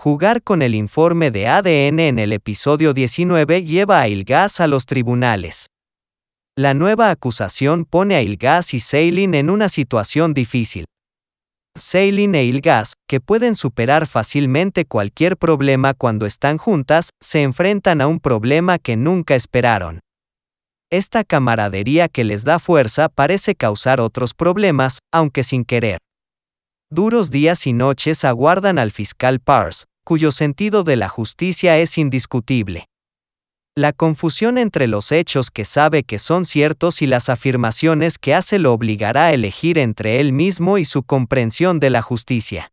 Jugar con el informe de ADN en el episodio 19 lleva a Ilgas a los tribunales. La nueva acusación pone a Ilgas y Seilin en una situación difícil. Seilin e Ilgas, que pueden superar fácilmente cualquier problema cuando están juntas, se enfrentan a un problema que nunca esperaron. Esta camaradería que les da fuerza parece causar otros problemas, aunque sin querer. Duros días y noches aguardan al fiscal Pars, cuyo sentido de la justicia es indiscutible. La confusión entre los hechos que sabe que son ciertos y las afirmaciones que hace lo obligará a elegir entre él mismo y su comprensión de la justicia.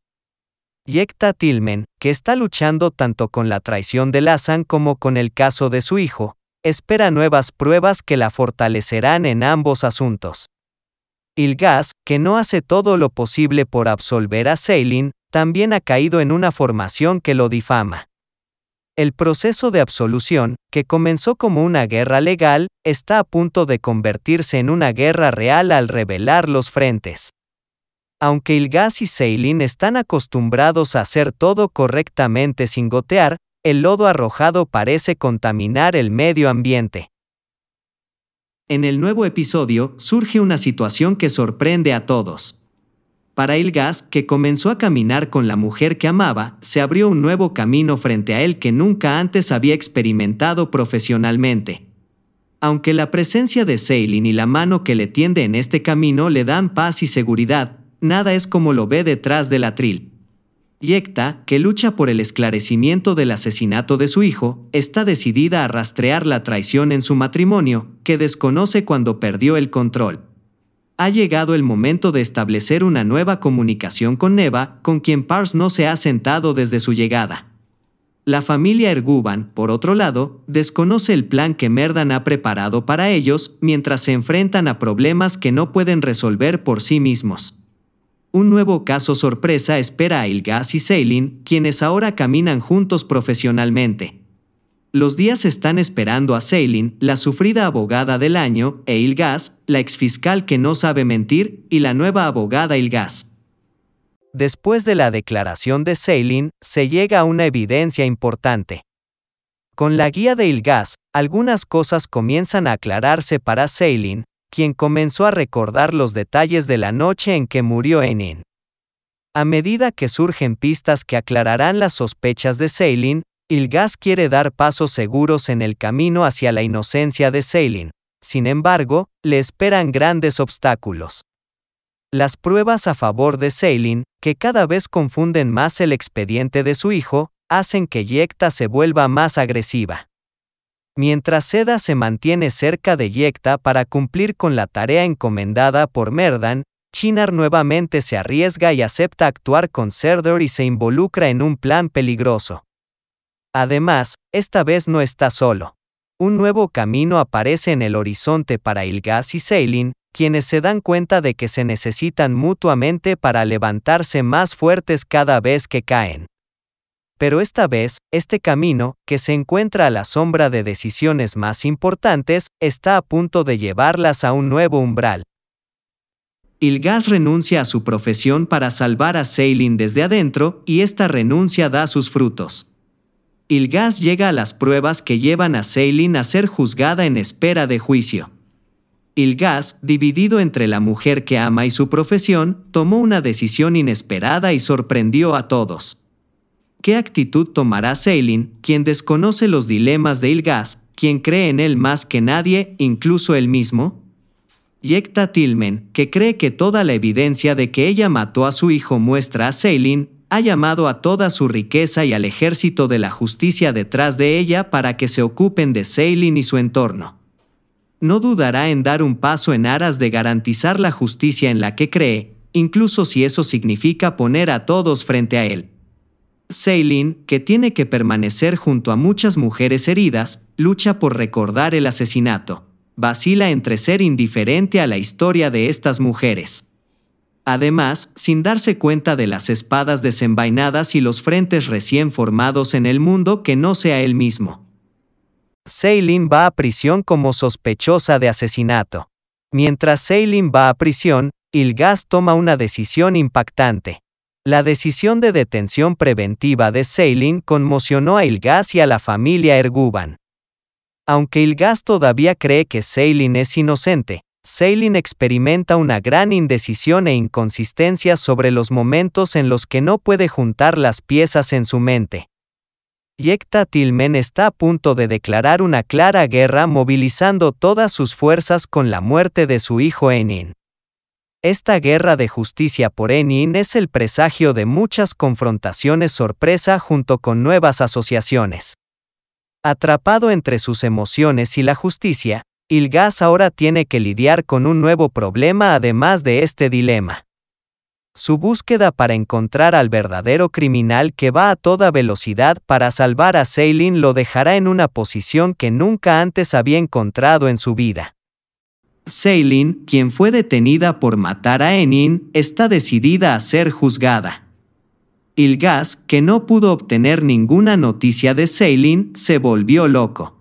Yekta Tilmen, que está luchando tanto con la traición de Lassan como con el caso de su hijo, espera nuevas pruebas que la fortalecerán en ambos asuntos. Ilgas, que no hace todo lo posible por absolver a Seilin, también ha caído en una formación que lo difama. El proceso de absolución, que comenzó como una guerra legal, está a punto de convertirse en una guerra real al revelar los frentes. Aunque Ilgas y Seilin están acostumbrados a hacer todo correctamente sin gotear, el lodo arrojado parece contaminar el medio ambiente. En el nuevo episodio surge una situación que sorprende a todos. Para Ilgas, que comenzó a caminar con la mujer que amaba, se abrió un nuevo camino frente a él que nunca antes había experimentado profesionalmente. Aunque la presencia de Seilin y la mano que le tiende en este camino le dan paz y seguridad, nada es como lo ve detrás del atril. Yekta, que lucha por el esclarecimiento del asesinato de su hijo, está decidida a rastrear la traición en su matrimonio, que desconoce cuando perdió el control. Ha llegado el momento de establecer una nueva comunicación con Neva, con quien Pars no se ha sentado desde su llegada. La familia Erguban, por otro lado, desconoce el plan que Merdan ha preparado para ellos mientras se enfrentan a problemas que no pueden resolver por sí mismos. Un nuevo caso sorpresa espera a Ilgas y Seilin, quienes ahora caminan juntos profesionalmente. Los días están esperando a Seilin, la sufrida abogada del año, e Ilgas, la exfiscal que no sabe mentir, y la nueva abogada Ilgas. Después de la declaración de Seilin, se llega a una evidencia importante. Con la guía de Ilgas, algunas cosas comienzan a aclararse para Seilin, quien comenzó a recordar los detalles de la noche en que murió Enin. A medida que surgen pistas que aclararán las sospechas de Seilin, Ilgas quiere dar pasos seguros en el camino hacia la inocencia de Seilin. Sin embargo, le esperan grandes obstáculos. Las pruebas a favor de Seilin, que cada vez confunden más el expediente de su hijo, hacen que Yekta se vuelva más agresiva. Mientras Seda se mantiene cerca de Yekta para cumplir con la tarea encomendada por Merdan, Chinar nuevamente se arriesga y acepta actuar con Serdor y se involucra en un plan peligroso. Además, esta vez no está solo. Un nuevo camino aparece en el horizonte para Ilgas y Seilin, quienes se dan cuenta de que se necesitan mutuamente para levantarse más fuertes cada vez que caen. Pero esta vez, este camino, que se encuentra a la sombra de decisiones más importantes, está a punto de llevarlas a un nuevo umbral. Ilgas renuncia a su profesión para salvar a Seilin desde adentro, y esta renuncia da sus frutos. Ilgas llega a las pruebas que llevan a Seilin a ser juzgada en espera de juicio. Ilgas, dividido entre la mujer que ama y su profesión, tomó una decisión inesperada y sorprendió a todos. ¿Qué actitud tomará Seilin, quien desconoce los dilemas de Ilgas, quien cree en él más que nadie, incluso él mismo? Yekta Tilmen, que cree que toda la evidencia de que ella mató a su hijo muestra a Seilin, ha llamado a toda su riqueza y al ejército de la justicia detrás de ella para que se ocupen de Seilin y su entorno. No dudará en dar un paso en aras de garantizar la justicia en la que cree, incluso si eso significa poner a todos frente a él. Seilin, que tiene que permanecer junto a muchas mujeres heridas, lucha por recordar el asesinato. Vacila entre ser indiferente a la historia de estas mujeres. Además, sin darse cuenta de las espadas desenvainadas y los frentes recién formados en el mundo que no sea él mismo. Seilin va a prisión como sospechosa de asesinato. Mientras Seilin va a prisión, Ilgas toma una decisión impactante La decisión de detención preventiva de Seilin conmocionó a Ilgas y a la familia Erguban. Aunque Ilgas todavía cree que Seilin es inocente, Seilin experimenta una gran indecisión e inconsistencia sobre los momentos en los que no puede juntar las piezas en su mente. Yekta Tilmen está a punto de declarar una clara guerra movilizando todas sus fuerzas con la muerte de su hijo Enin. Esta guerra de justicia por Enin es el presagio de muchas confrontaciones sorpresa junto con nuevas asociaciones. Atrapado entre sus emociones y la justicia, Ilgas ahora tiene que lidiar con un nuevo problema además de este dilema. Su búsqueda para encontrar al verdadero criminal que va a toda velocidad para salvar a Seilin lo dejará en una posición que nunca antes había encontrado en su vida. Seilin, quien fue detenida por matar a Enin, está decidida a ser juzgada. Ilgas, que no pudo obtener ninguna noticia de Seilin, se volvió loco.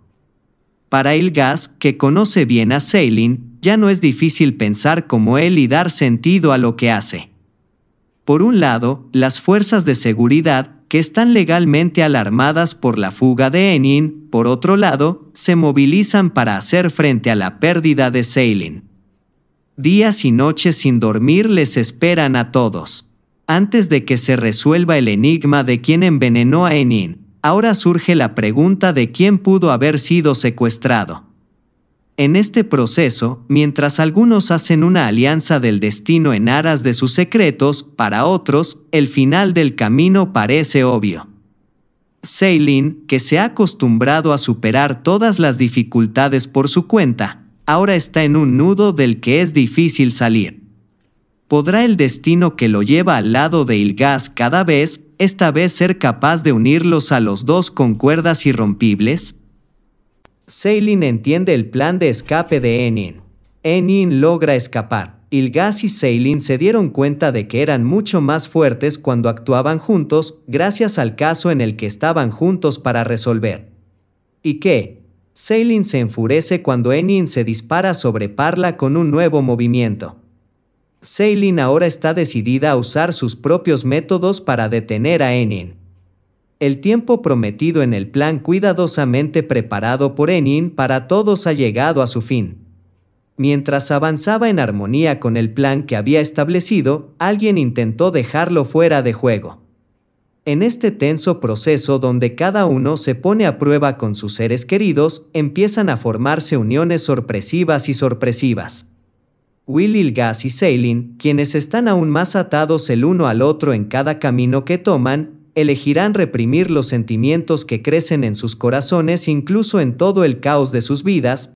Para Ilgas, que conoce bien a Seilin, ya no es difícil pensar como él y dar sentido a lo que hace. Por un lado, las fuerzas de seguridad, que están legalmente alarmadas por la fuga de Enin, por otro lado, se movilizan para hacer frente a la pérdida de Seilin. Días y noches sin dormir les esperan a todos. Antes de que se resuelva el enigma de quién envenenó a Enin, ahora surge la pregunta de quién pudo haber sido secuestrado. En este proceso, mientras algunos hacen una alianza del destino en aras de sus secretos, para otros, el final del camino parece obvio. Seilin, que se ha acostumbrado a superar todas las dificultades por su cuenta, ahora está en un nudo del que es difícil salir. ¿Podrá el destino que lo lleva al lado de Ilgas cada vez esta vez ser capaz de unirlos a los dos con cuerdas irrompibles? Seilin entiende el plan de escape de Enin. Enin logra escapar. Ilgas y Seilin se dieron cuenta de que eran mucho más fuertes cuando actuaban juntos, gracias al caso en el que estaban juntos para resolver. ¿Y qué? Seilin se enfurece cuando Enin se dispara sobre Parla con un nuevo movimiento. Seilin ahora está decidida a usar sus propios métodos para detener a Enin. El tiempo prometido en el plan cuidadosamente preparado por Enin para todos ha llegado a su fin. Mientras avanzaba en armonía con el plan que había establecido, alguien intentó dejarlo fuera de juego. En este tenso proceso donde cada uno se pone a prueba con sus seres queridos, empiezan a formarse uniones sorpresivas y sorpresivas. Will Ilgas y Seilin, quienes están aún más atados el uno al otro en cada camino que toman, elegirán reprimir los sentimientos que crecen en sus corazones incluso en todo el caos de sus vidas,